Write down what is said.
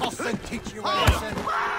I'll soon teach you a lesson.